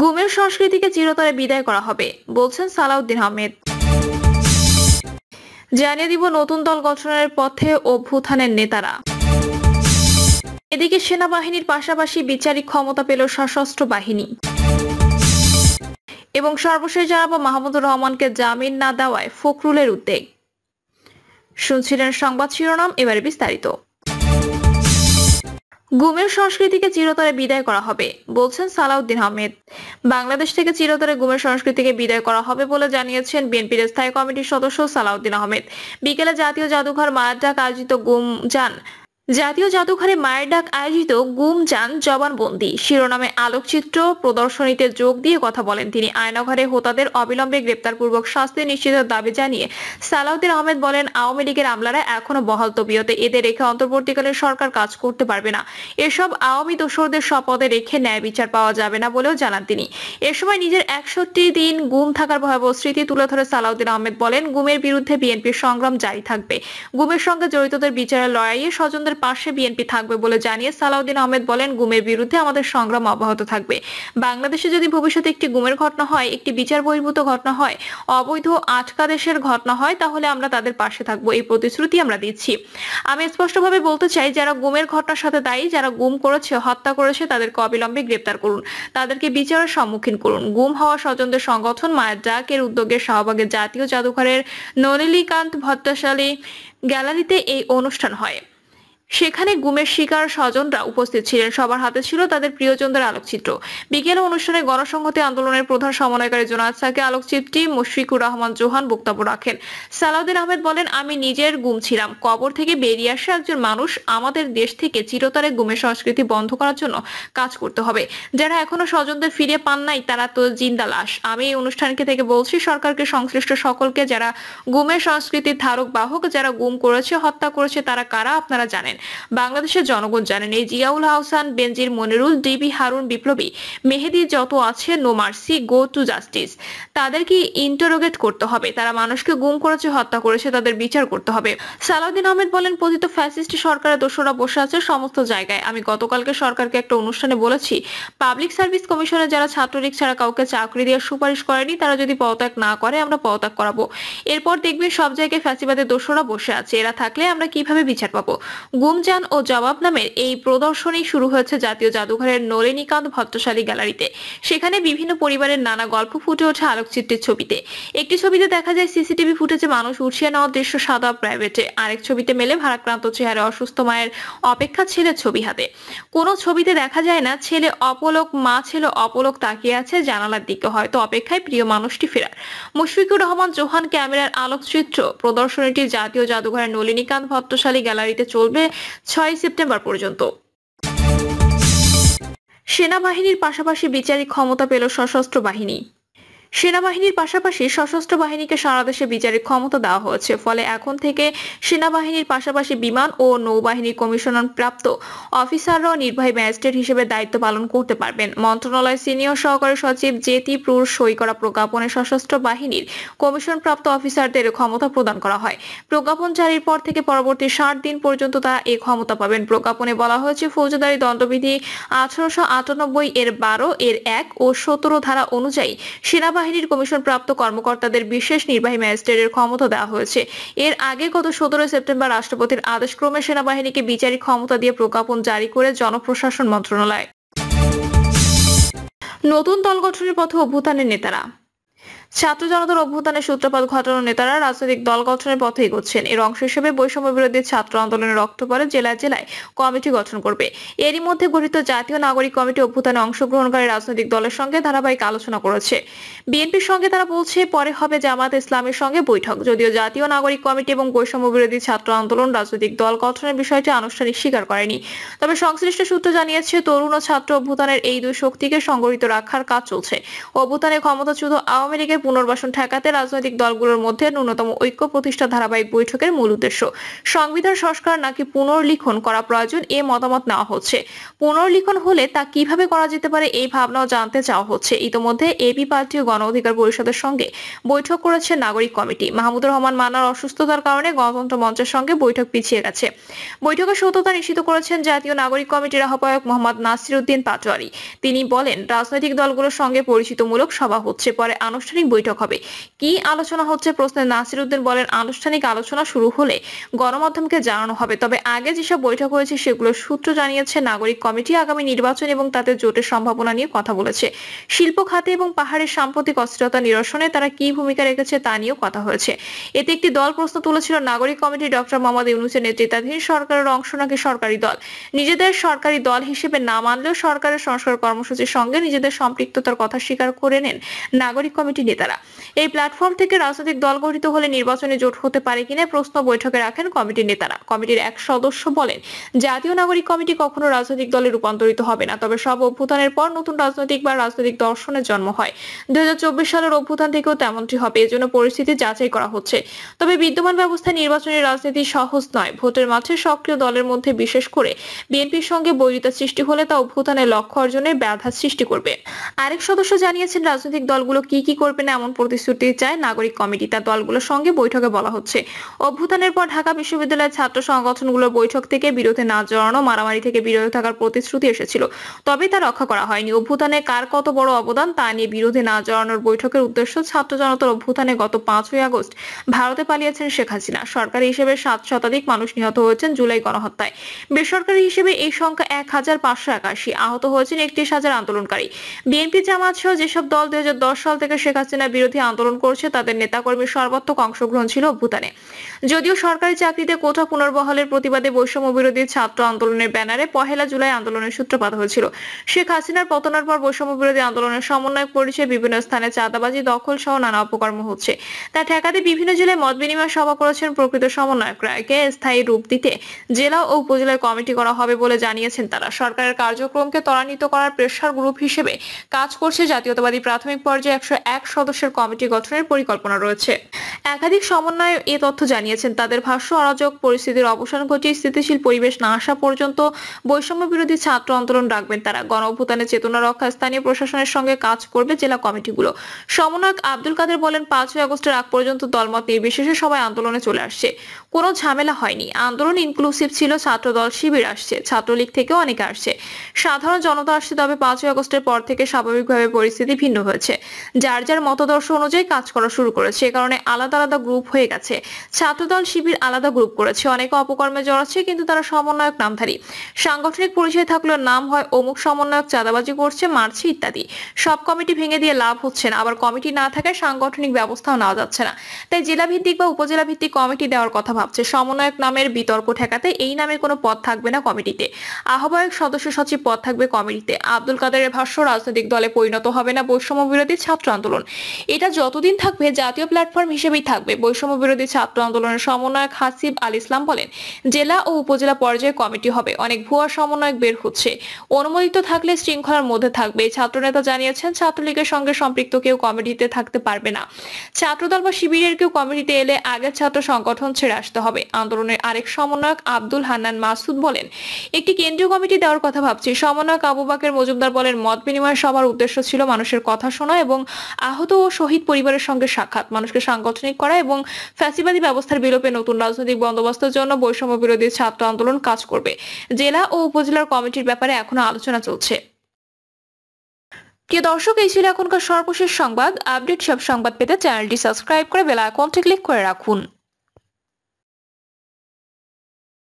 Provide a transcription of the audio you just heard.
গুমের সংস্কৃতিকে চিরতরে বিদায় করা হবে, বলছেন সালাউদ্দিন আহমেদ। জানিয়ে দিব নতুন দল গঠনের পথে অভ্যুত্থানের নেতারা। এদিকে সেনাবাহিনীর পাশাপাশি বিচারিক ক্ষমতা পেল সশস্ত্র বাহিনী। এবং সর্বশেষ জানাব মাহমুদুর রহমানকে জামিন না দেওয়ায় ফখরুলের উদ্বেগ। শুনছিলেন সংবাদ শিরোনাম, এবারে বিস্তারিত। গুমের সংস্কৃতিকে চিরতরে বিদায় করা হবে, বলছেন সালাউদ্দিন আহমেদ। বাংলাদেশ থেকে চিরতরে গুমের সংস্কৃতিকে বিদায় করা হবে বলে জানিয়েছেন বিএনপির স্থায়ী কমিটির সদস্য সালাউদ্দিন আহমেদ। বিকেলে জাতীয় জাদুঘর মায়ের ডাক আয়োজিত গুম যান জাতীয় জাদুঘরে মায়ের ডাক আয়োজিত গুম যান জবানবন্দি। শিরোনামে আলোকচিত্র প্রদর্শনীতে যোগ দিয়ে কথা বলেন তিনি। আয়নাঘরে হোতাদের অবিলম্বে গ্রেপ্তারপূর্বক শাস্তি নিশ্চিতের দাবি জানিয়ে সালাউদ্দিন আহমেদ বলেন, আওয়ামী লীগের আমলারা এখনও বহাল তবিয়তে। এদের রেখে অন্তর্বর্তীকালে সরকার কাজ করতে পারবে না। এসব আওয়ামী দোষরদের শপথে রেখে ন্যায় বিচার পাওয়া যাবে না বলেও জানান তিনি। এ সময় নিজের একষট্টি দিন গুম থাকার ভয়াবহ স্মৃতি তুলে ধরে সালাউদ্দিন আহমেদ বলেন, গুমের বিরুদ্ধে বিএনপির সংগ্রাম জারি থাকবে। গুমের সঙ্গে জড়িতদের বিচারের লড়াইয়ে স্বজনদের পাশে বিএনপি থাকবে বলে জানিয়ে সালাউদ্দিন আহমেদ বলেন, গুমের বিরুদ্ধে আমাদের সংগ্রাম অব্যাহত থাকবে। বাংলাদেশে যদি ভবিষ্যতে একটি গুমের ঘটনা হয়, একটি বিচার বহির্ভূত ঘটনা হয়, অবৈধ আটকা দেশের ঘটনা হয়, তাহলে আমরা তাদের পাশে থাকব। এই প্রতিশ্রুতি আমরা দিচ্ছি। আমি স্পষ্টভাবে বলতে চাই, যারা গুমের ঘটনার সাথে দায়ী, যারা গুম করেছে, হত্যা করেছে তাদেরকে অবিলম্বে গ্রেপ্তার করুন। তাদেরকে বিচারের সম্মুখীন করুন। গুম হওয়া স্বজনদের সংগঠন মায়ের ডাকের উদ্যোগে শাহবাগের জাতীয় জাদুঘরের নলিনীকান্ত ভট্টাশালী গ্যালারিতে এই অনুষ্ঠান হয়। সেখানে গুমের শিকার স্বজনরা উপস্থিত ছিলেন। সবার হাতে ছিল তাদের প্রিয়জনদের আলোকচিত্র। বিকেলে অনুষ্ঠানে গণসংহতি আন্দোলনের প্রধান সমন্বয়কারী জোনাদ সাকে আলোকচিত্রটি মুশফিকুর রহমান জোহান বক্তব্য রাখেন। সালাউদ্দিন আহমেদ বলেন, আমি নিজের গুম ছিলাম। কবর থেকে বেরিয়ে আসা একজন মানুষ আমাদের দেশ থেকে চিরতরে গুমের সংস্কৃতি বন্ধ করার জন্য কাজ করতে হবে। যারা এখনও স্বজনদের ফিরে পান নাই, তারা তো জিন্দা লাশ। আমি এই অনুষ্ঠানকে থেকে বলছি, সরকারকে সংশ্লিষ্ট সকলকে, যারা গুমের সংস্কৃতির ধারক বাহক, যারা গুম করেছে, হত্যা করেছে, তারা কারা, আপনারা জানেন। বাংলাদেশের জনগণ জানেন, এই জিয়াউল হাসান, বেনজির মনিরুল, ডিবি হারুন বিপ্লবী, মেহেদি যত আছে, no mercy, go to justice. তাদেরকে ইন্টারোগেট করতে হবে। তারা মানুষকে গুম করেছে, হত্যা করেছে, তাদের বিচার করতে হবে। সালাউদ্দিন আহমেদ বলেন, পতিত ফ্যাসিস্ট সরকারের দোষরা বসে আছে সমস্ত জায়গায়। আমি গতকালকে সরকারকে একটা অনুষ্ঠানে বলেছি, পাবলিক সার্ভিস কমিশনে যারা ছাত্রলীগ ছাড়া কাউকে চাকরি দেওয়ার সুপারিশ করেনি, তারা যদি পদত্যাগ না করে, আমরা পদত্যাগ করাবো। এরপর দেখবে সব জায়গায় ফ্যাসিবাদের দোষরা বসে আছে। এরা থাকলে আমরা কীভাবে বিচার পাবো? গুমজান ও জবাব নামের এই প্রদর্শনী শুরু হয়েছে জাতীয় জাদুঘরের নলিনীকান্ত ভট্টশালী গ্যালারিতে। সেখানে বিভিন্ন পরিবারের নানা গল্প ফুটে ওঠে আলোকচিত্রের ছবিতে। একটি ছবিতে দেখা যায় সিসিটিভি ফুটেজে মানুষ উঠিয়ে নেওয়ার দৃশ্য সাদা প্রাইভেটে। আরেক ছবিতে মেলে ভারাক্রান্ত চেহারা অসুস্থ মায়ের অপেক্ষা ছেলের ছবি হাতে। কোনো ছবিতে দেখা যায় না ছেলে অপলক, মা ছেলে অপলক তাকিয়ে আছে জানালার দিকে। হয়তো অপেক্ষায় প্রিয় মানুষটি ফেরার। মুশফিকুর রহমান জোহান ক্যামেরার আলোকচিত্র। প্রদর্শনীটি জাতীয় জাদুঘরের নলিনীকান্ত ভট্টশালী গ্যালারিতে চলবে ছয় সেপ্টেম্বর পর্যন্ত। সেনাবাহিনীর পাশাপাশি বিচারিক ক্ষমতা পেল সশস্ত্র বাহিনী। সেনাবাহিনীর পাশাপাশি সশস্ত্র বাহিনীকে সারা দেশে বিচারিক ক্ষমতা দেওয়া হয়েছে। ফলে এখন থেকে সেনাবাহিনীর পাশাপাশি বিমান ও নৌবাহিনী কমিশনার প্রাপ্ত অফিসাররাও নির্বাহী ম্যাজিস্ট্রেট হিসেবে দায়িত্ব পালন করতে পারবেন। মন্ত্রণালয়ের সিনিয়র সহকারী সচিব জেতি প্রুর সই করা প্রজ্ঞাপনে সশস্ত্র বাহিনীর কমিশন প্রাপ্ত অফিসারদের ক্ষমতা প্রদান করা হয়। প্রজ্ঞাপন জারির পর থেকে পরবর্তী ষাট দিন পর্যন্ত তারা এই ক্ষমতা পাবেন। প্রজ্ঞাপনে বলা হয়েছে, ফৌজদারি দণ্ডবিধি আঠারোশো আটানব্বই এর বারো, এর এক ও সতেরো ধারা অনুযায়ী সেনাবাহিনী সেনাবাহিনীর কমিশন প্রাপ্ত কর্মকর্তাদের বিশেষ নির্বাহী ম্যাজিস্ট্রেটের ক্ষমতা দেওয়া হয়েছে। এর আগে গত সতেরো সেপ্টেম্বর রাষ্ট্রপতির আদেশক্রমে সেনাবাহিনীকে বিচারিক ক্ষমতা দিয়ে প্রজ্ঞাপন জারি করে জনপ্রশাসন মন্ত্রণালয়। নতুন দল গঠনের পথে অভ্যুত্থানের নেতারা। ছাত্র জনতার অভ্যুত্থানের সূত্রপাত ঘটানো নেতারা রাজনৈতিক দল গঠনের পথে এগোচ্ছেন। এর অংশ হিসেবে বৈষম্য বিরোধী ছাত্র আন্দোলনের রক্ত পরে জেলায় জেলায় কমিটি গঠন করবে। এরই মধ্যে গঠিত জাতীয় নাগরিক কমিটি অভ্যুত্থানে অংশগ্রহণকারী রাজনৈতিক দলের সঙ্গে ধারাবাহিক আলোচনা করেছে। বিএনপির সঙ্গে তারা বলছে, পরে হবে জামাত ইসলামের সঙ্গে বৈঠক। যদিও জাতীয় নাগরিক কমিটি এবং বৈষম্য বিরোধী ছাত্র আন্দোলন রাজনৈতিক দল গঠনের বিষয়টি আনুষ্ঠানিক স্বীকার করেনি। তবে সংশ্লিষ্ট সূত্র জানিয়েছে, তরুণ ও ছাত্র অভ্যুত্থানের এই দুই শক্তিকে সংগঠিত রাখার কাজ চলছে। অভ্যুত্থানে ক্ষমতাচ্যুত আওয়ামী লীগের পুনর্বাসন ঠেকাতে রাজনৈতিক দলগুলোর মধ্যে ন্যূনতম ঐক্য প্রতিষ্ঠা ধারাবাহিক বৈঠকের মূল উদ্দেশ্য। সংবিধান সংস্কার নাকি পুনর্লিখন করা প্রয়োজন এ মতামত নেওয়া হচ্ছে। পুনর্লিখন হলে তা কীভাবে করা যেতে পারে এই ভাবনাও জানতে চাওয়া হচ্ছে। ইতোমধ্যে এবি পার্টি ও গণ অধিকার পরিষদের সঙ্গে বৈঠক করেছে নাগরিক কমিটি। মাহমুদুর রহমান মান্নার অসুস্থতার কারণে গণতন্ত্র মঞ্চের সঙ্গে বৈঠক পিছিয়ে গেছে। বৈঠকের সত্যতা নিশ্চিত করেছেন জাতীয় নাগরিক কমিটির আহ্বায়ক মোহাম্মদ নাসির উদ্দিন পাটোয়ারি। তিনি বলেন, রাজনৈতিক দলগুলোর সঙ্গে পরিচিতমূলক সভা হচ্ছে, পরে আনুষ্ঠানিক বৈঠক হবে। কি আলোচনা হচ্ছে প্রশ্নে নাসির উদ্দিন বলেন, আনুষ্ঠানিক আলোচনা শুরু হলে গণমাধ্যমকে জানানো হবে। তবে আগে যেসব বৈঠক হয়েছে সেগুলোর সূত্র জানিয়েছে নাগরিক কমিটি আগামী নির্বাচন এবং তাতে জোটের সম্ভাবনা নিয়ে কথা বলেছে। শিল্প খাতে এবং পাহাড়ের সাম্প্রতিক অস্থিরতা নিরসনে তারা কি ভূমিকা রেখেছে তা নিয়েও কথা হয়েছে। এতে একটি দল প্রশ্ন তুলেছিল, নাগরিক কমিটি ডক্টর মোহাম্মদ ইউনুসের নেতৃত্বাধীন সরকারের অংশ নাকি সরকারি দল? নিজেদের সরকারি দল হিসেবে না মানলেও সরকারের সংস্কার কর্মসূচির সঙ্গে নিজেদের সম্পৃক্ততার কথা স্বীকার করে নেন নাগরিক কমিটি নেতারা এই প্ল্যাটফর্ম থেকে রাজনৈতিক দল গঠিত হলে নির্বাচনে জোট হতে পারে কিনা প্রশ্ন বৈঠকে রাখেন কমিটির নেতারা। কমিটির এক সদস্য বলেন, জাতীয় নাগরিক কমিটি কখনো রাজনৈতিক দলে রূপান্তরিত হবে না, তবে সব অভ্যুত্থানের পর নতুন রাজনৈতিক বা রাজনৈতিক দর্শনের জন্ম হয়। দুই সালের অভ্যুত্থান থেকেও তেমনটি হবে, এজন্য পরিস্থিতি যাচাই করা হচ্ছে। তবে বিদ্যমান ব্যবস্থায় নির্বাচনী রাজনীতি সহজ নয়। ভোটের মাঠে সক্রিয় দলের মধ্যে বিশেষ করে বিএনপির সঙ্গে বৈরিতা সৃষ্টি হলে তা অভ্যুত্থানের লক্ষ্য অর্জনে ব্যাধা সৃষ্টি করবে। আরেক সদস্য জানিয়েছেন, রাজনৈতিক দলগুলো কি কি করবে না এমন প্রতিশ্রুতি চায় নাগরিক কমিটি। তার দলগুলোর সঙ্গে বৈঠকে বলা হচ্ছে। অভ্যুত্থানের পর ঢাকা বিশ্ববিদ্যালয়ের ছাত্র সংগঠনগুলোর বৈঠক থেকে বিরোধে না জড়ানো মারামারি থেকে বিরত থাকার প্রতিশ্রুতি এসেছিল। তবে তা রক্ষা করা হয়নি। অভ্যুত্থানে কার কত বড় অবদান তা নিয়ে বিরোধে না জড়ানোর বৈঠকের উদ্দেশ্য ছাত্র জনতার অভ্যুত্থানে গত পাঁচই আগস্ট ভারতে পালিয়েছেন শেখ হাসিনা। সরকারি হিসেবে সাত শতাধিক মানুষ নিহত হয়েছেন জুলাই গণহত্যায়। বেসরকারি হিসেবে এই সংখ্যা এক হাজার পাঁচশো একাশি। আহত হয়েছেন একত্রিশ হাজার আন্দোলনকারী। বিএনপি জামাত সহ যেসব দল দুই হাজার দশ সাল থেকে শেখ হাসিনা বিরোধী আন্দোলন করছে তাদের নেতাকর্মীর সর্বাত্মক অংশগ্রহণ ছিল অভ্যুত্থানে যদিও সরকারি চাকরিতে কোঠা পুনর্বহালের প্রতিবাদে বৈষম্য বিরোধী ছাত্র আন্দোলনের ব্যানারে পহেলা জুলাই আন্দোলনের সূত্রপাত হয়েছিল। শেখ হাসিনার পতনের পর বৈষম্য বিরোধী আন্দোলনের সমন্বয়ক পরিচয় বিভিন্ন স্থানে চাঁদাবাজি, দখল সহ নানা অপকর্ম হচ্ছে। তা ঠেকাতে বিভিন্ন জেলায় মত বিনিময় সভা করেছেন প্রকৃত সমন্বয়করা। একে স্থায়ী রূপ দিতে জেলা ও উপজেলায় কমিটি করা হবে বলে জানিয়েছেন তারা। সরকারের কার্যক্রমকে ত্বরান্বিত করার প্রেসার গ্রুপ হিসেবে কাজ করছে জাতীয়তাবাদী প্রাথমিক পর্যায়ে একশো এক সদস্যের কমিটি গঠনের পরিকল্পনা রয়েছে। একাধিক সমন্বয় এ তথ্য জানিয়েছেন, তাদের ভাষ্য, অরাজক পরিস্থিতির অবসান ঘটিয়ে স্থিতিশীল পরিবেশ না আসা পর্যন্ত বৈষম্য বিরোধী ছাত্র আন্দোলন রাখবেন তারা। গণ অভ্যুত্থানের চেতনা রক্ষা স্থানীয় প্রশাসনের সঙ্গে কাজ করবে জেলা কমিটিগুলো। সমন্বয়ক আব্দুল কাদের বলেন, পাঁচই আগস্টের আগ পর্যন্ত দলমত নির্বিশেষে সবাই আন্দোলনে চলে আসছে। কোনো ঝামেলা হয়নি। আন্দোলন ইনক্লুসিভ ছিল ছাত্র দল শিবির আসছে, ছাত্রলীগ থেকেও অনেকে আসছে। সাধারণ জনতা আসছে, তবে পাঁচই আগস্টের পর থেকে স্বাভাবিকভাবে পরিস্থিতি ভিন্ন হয়েছে। যার যার মতদর্শ অনুযায়ী কাজ করা শুরু করেছে, এ কারণে আলাদা আলাদা গ্রুপ হয়ে গেছে। ছাত্রদল শিবির আলাদা গ্রুপ করেছে, অনেকে অপকর্মে জড়াচ্ছে, কিন্তু তারা সমন্বয়ক নামধারী। সাংগঠনিক পরিচয় থাকলেও নাম হয় অমুক সমন্বয়ক, চাঁদাবাজি করছে, মারছে ইত্যাদি। সব কমিটি ভেঙে দিয়ে লাভ হচ্ছে না, আবার কমিটি না থাকায় সাংগঠনিক ব্যবস্থাও নেওয়া যাচ্ছে না। তাই জেলা ভিত্তিক বা উপজেলা ভিত্তিক কমিটি দেওয়ার কথা ভাবছে, সমন্বয়ক নামের বিতর্ক ঠেকাতে এই নামে কোনো পদ থাকবে না কমিটিতে। আহ্বায়ক সদস্য সচিব পদ থাকবে কমিটিতে। আব্দুল কাদেরের ভাষ্য, রাজনৈতিক দলে পরিণত হবে না বৈষম্য বিরোধী ছাত্র আন্দোলন। এটা যতদিন থাকবে জাতীয় প্ল্যাটফর্ম হিসেবেই থাকবে। বৈষম্য বিরোধী ছাত্র আন্দোলনের সমন্বয়ক হাসিব আল ইসলাম বলেন, জেলা ও উপজেলা পর্যায়ে কমিটি হবে। অনেক ভুয়া সমন্বয়ক বের হচ্ছে। অনুমোদিত থাকলে শৃঙ্খলার মধ্যে থাকবে। ছাত্রনেতা জানিয়েছেন, ছাত্রলীগের সঙ্গে সম্পৃক্ত কেউ কমিটিতে থাকতে পারবে না। ছাত্রদল বা শিবিরের কেউ কমিটিতে এলে আগের ছাত্র সংগঠন ছেড়ে আসতে হবে। আন্দোলনের আরেক সমন্বয়ক আব্দুল হান্নান মাসুদ বলেন, একটি কেন্দ্রীয় কমিটি দেওয়ার কথা ভাবছি। সমন্বয়ক আবু বাকের মজুমদার বলেন, মত বিনিময় সবার উদ্দেশ্য ছিল মানুষের কথা শোনা এবং আহত ও শহীদ পরিবারের সঙ্গে সাক্ষাৎ, মানুষকে সাংগঠনিক করা এবং ফ্যাসিবাদী ব্যবস্থার বিলোপে নতুন রাজনৈতিক বন্দোবস্তের জন্য বৈষম্য বিরোধী ছাত্র আন্দোলন কাজ করবে। জেলা ও উপজেলার কমিটির ব্যাপারে এখনও আলোচনা চলছে। প্রিয় দর্শক, এই ছিল এখনকার সর্বশেষ সংবাদ। আপডেট সব সংবাদ পেতে চ্যানেলটি সাবস্ক্রাইব করে বেল আইকনটি ক্লিক করে রাখুন।